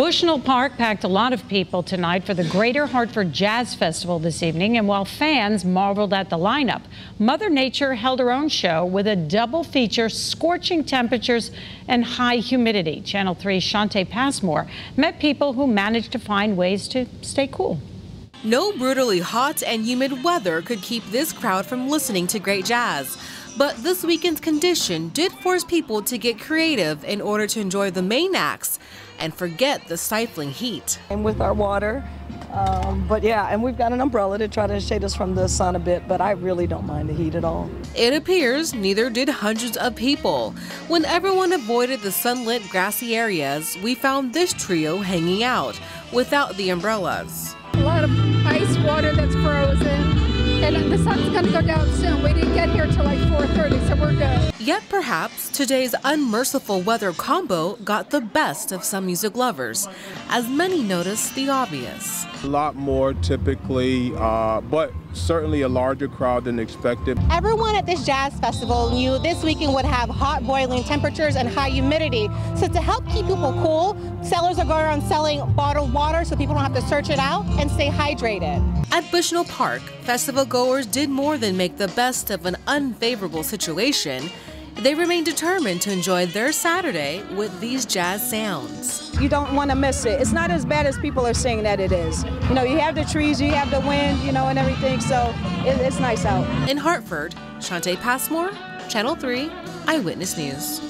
Bushnell Park packed a lot of people tonight for the Greater Hartford Jazz Festival this evening, and while fans marveled at the lineup, Mother Nature held her own show with a double feature, scorching temperatures and high humidity. Channel 3's Shantae Passmore met people who managed to find ways to stay cool. No brutally hot and humid weather could keep this crowd from listening to great jazz. But this weekend's condition did force people to get creative in order to enjoy the main acts and forget the stifling heat. And with our water, um, but yeah, and we've got an umbrella to try to shade us from the sun a bit, but I really don't mind the heat at all. It appears neither did hundreds of people. When everyone avoided the sunlit grassy areas, we found this trio hanging out without the umbrellas. A lot of ice water that's frozen and the sun's to go down soon. We didn't get here till like 4.30, so we're good. Yet perhaps today's unmerciful weather combo got the best of some music lovers, as many noticed the obvious. A lot more typically, uh, but certainly a larger crowd than expected. Everyone at this jazz festival knew this weekend would have hot boiling temperatures and high humidity. So to help keep people cool, sellers are going around selling bottled water so people don't have to search it out and stay hydrated. At Bushnell Park, festival goers did more than make the best of an unfavorable situation. They remain determined to enjoy their Saturday with these jazz sounds. You don't want to miss it. It's not as bad as people are saying that it is. You know, you have the trees, you have the wind, you know, and everything, so it, it's nice out. In Hartford, Shantae Passmore, Channel 3, Eyewitness News.